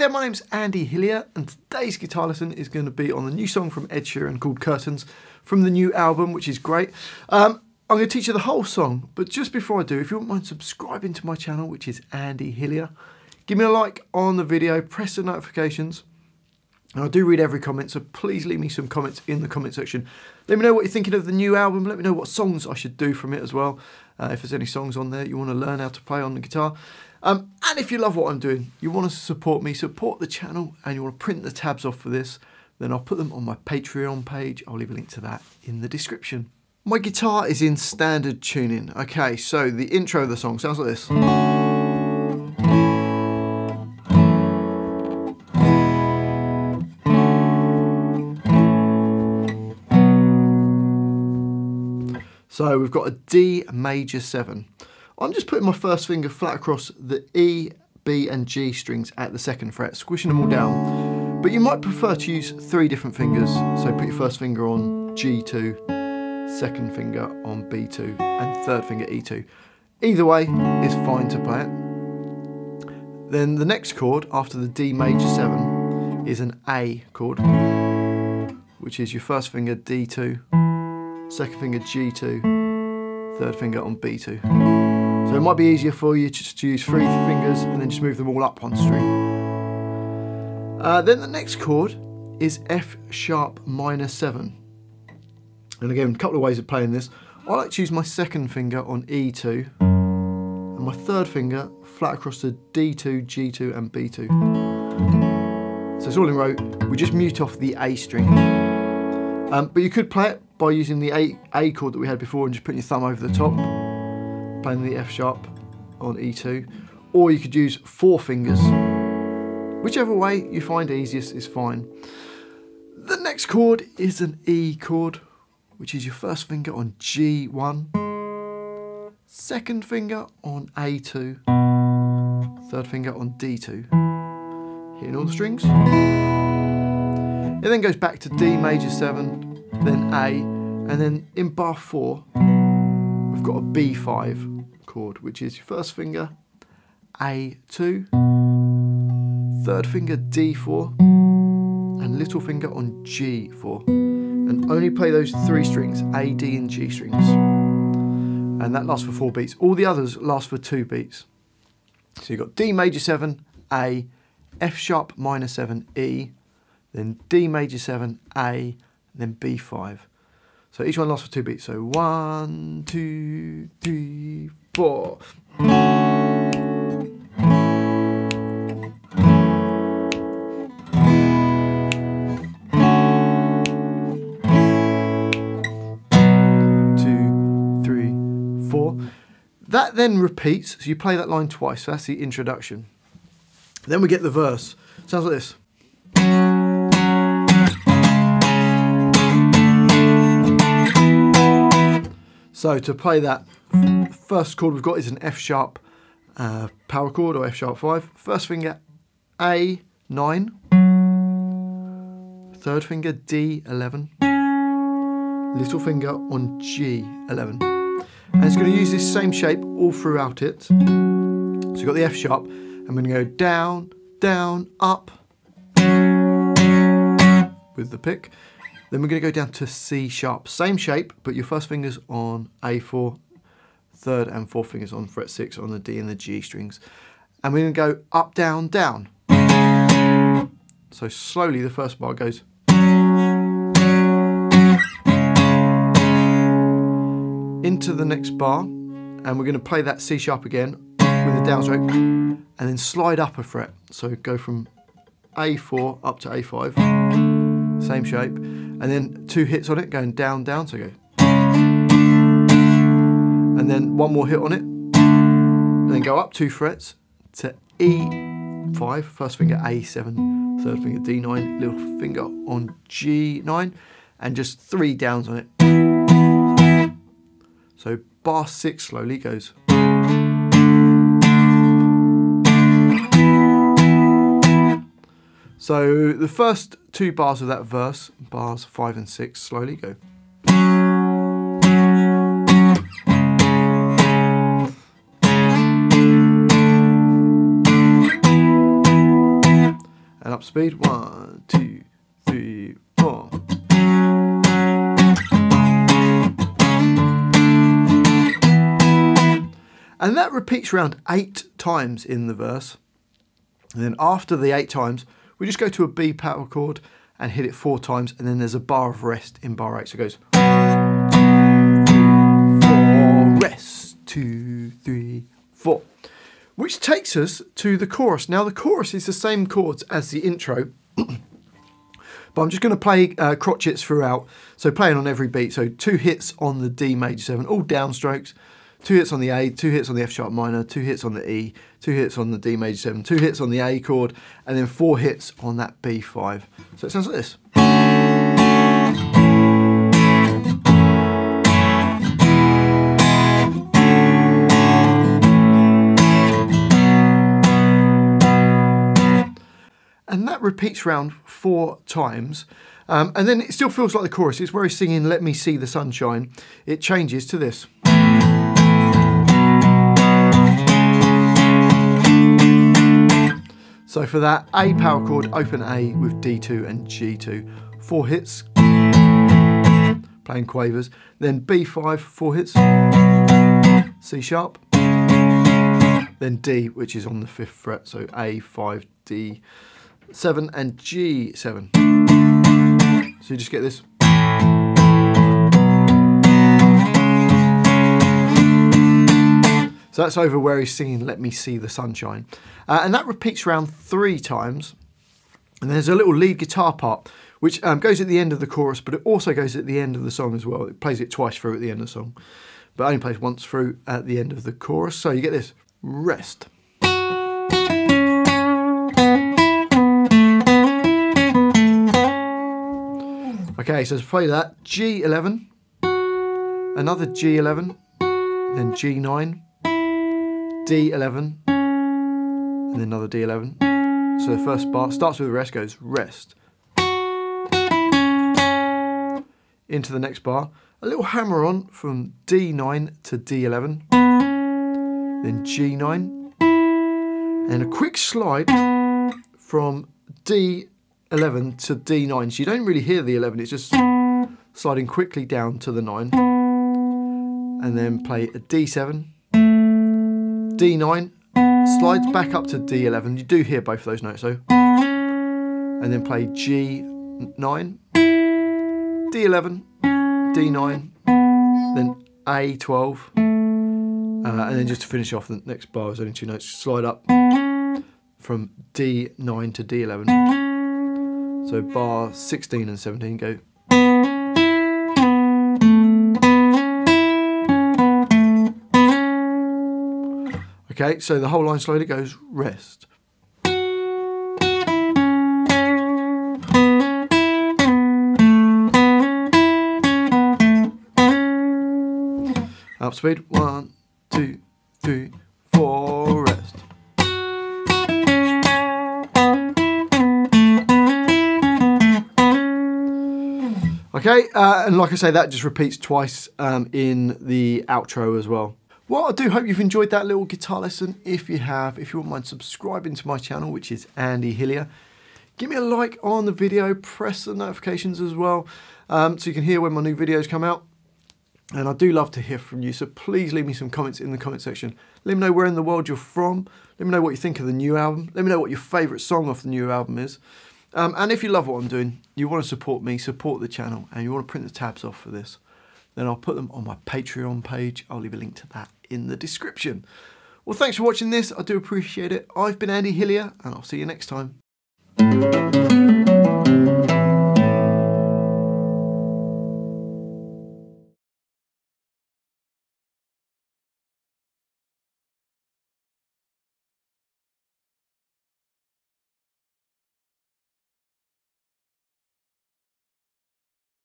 there, my name's Andy Hillier, and today's guitar lesson is going to be on the new song from Ed Sheeran called Curtains from the new album, which is great. Um, I'm going to teach you the whole song, but just before I do, if you wouldn't mind subscribing to my channel, which is Andy Hillier, give me a like on the video, press the notifications, and I do read every comment, so please leave me some comments in the comment section. Let me know what you're thinking of the new album. Let me know what songs I should do from it as well. Uh, if there's any songs on there you want to learn how to play on the guitar. Um, and if you love what I'm doing, you want to support me, support the channel, and you want to print the tabs off for this, then I'll put them on my Patreon page. I'll leave a link to that in the description. My guitar is in standard tuning. Okay, so the intro of the song sounds like this. So we've got a D major 7. I'm just putting my first finger flat across the E, B and G strings at the second fret, squishing them all down. But you might prefer to use three different fingers. So put your first finger on G2, second finger on B2 and third finger E2. Either way is fine to play it. Then the next chord after the D major 7 is an A chord, which is your first finger D2, second finger G2, third finger on B2. So it might be easier for you just to use three fingers and then just move them all up one string. Uh, then the next chord is F sharp minor 7. And again, a couple of ways of playing this. I like to use my second finger on E2 and my third finger flat across the D2, G2 and B2. So it's all in row. We just mute off the A string. Um, but you could play it by using the A, A chord that we had before and just putting your thumb over the top, playing the F sharp on E2, or you could use four fingers. Whichever way you find easiest is fine. The next chord is an E chord, which is your first finger on G1, second finger on A2, third finger on D2. Hitting all the strings. It then goes back to D major 7, then A, and then in bar four, we've got a B5 chord, which is your first finger, A2, third finger D4, and little finger on G4. And only play those three strings, A, D, and G strings. And that lasts for four beats. All the others last for two beats. So you've got D major 7, A, F sharp minor 7, E, then D major 7, A, then B5. So each one lasts for two beats. So one, two, three, four. Two, three, four. That then repeats, so you play that line twice. So that's the introduction. Then we get the verse. Sounds like this. So to play that, first chord we've got is an F sharp uh, power chord or F sharp 5. First finger A9, third finger D11, little finger on G11. And it's going to use this same shape all throughout it. So you've got the F sharp, I'm going to go down, down, up with the pick. Then we're going to go down to C sharp. Same shape, but your first finger's on A4, third and fourth fingers on fret 6 on the D and the G strings. And we're going to go up, down, down. So slowly the first bar goes. Into the next bar, and we're going to play that C sharp again with a downstroke, and then slide up a fret. So go from A4 up to A5, same shape and then two hits on it going down, down, so go. And then one more hit on it, and then go up two frets to E5, first finger A7, third finger D9, little finger on G9, and just three downs on it. So bar six slowly goes. So the first two bars of that verse, bars five and six, slowly go. And up speed. One, two, three, four. And that repeats around eight times in the verse. And then after the eight times, we just go to a B power chord and hit it four times, and then there's a bar of rest in bar eight. So it goes four, rest, two, three, four. Which takes us to the chorus. Now the chorus is the same chords as the intro, but I'm just going to play uh, crotchets throughout. So playing on every beat. So two hits on the D major seven, all downstrokes two hits on the A, two hits on the F sharp minor, two hits on the E, two hits on the D major 7, two hits on the A chord, and then four hits on that B5. So it sounds like this. And that repeats round four times. Um, and then it still feels like the chorus. It's where he's singing Let Me See the Sunshine. It changes to this. So for that, A power chord, open A with D2 and G2. Four hits, playing quavers. Then B5, four hits, C sharp. Then D, which is on the fifth fret, so A5, D7 and G7. So you just get this. So that's over where he's singing Let Me See the Sunshine. Uh, and that repeats around three times. And there's a little lead guitar part, which um, goes at the end of the chorus, but it also goes at the end of the song as well. It plays it twice through at the end of the song, but only plays once through at the end of the chorus. So you get this rest. Okay, so to play that, G11, another G11, then G9, D11, and then another D11. So the first bar starts with rest, goes rest. Into the next bar, a little hammer on from D9 to D11, then G9, and a quick slide from D11 to D9. So you don't really hear the 11, it's just sliding quickly down to the 9, and then play a D7, D9, slides back up to D11. You do hear both of those notes though. And then play G9, D11, D9, then A12. Uh, and then just to finish off the next bar is only two notes. Slide up from D9 to D11. So bar 16 and 17 go Okay, so the whole line slowly goes rest. Up speed, one, two, three, four, rest. Okay, uh, and like I say, that just repeats twice um, in the outro as well. Well, I do hope you've enjoyed that little guitar lesson. If you have, if you wouldn't mind subscribing to my channel, which is Andy Hillier, give me a like on the video, press the notifications as well, um, so you can hear when my new videos come out. And I do love to hear from you, so please leave me some comments in the comment section. Let me know where in the world you're from. Let me know what you think of the new album. Let me know what your favourite song off the new album is. Um, and if you love what I'm doing, you want to support me, support the channel, and you want to print the tabs off for this, then I'll put them on my Patreon page. I'll leave a link to that in the description. Well, thanks for watching this. I do appreciate it. I've been Andy Hillier, and I'll see you next time.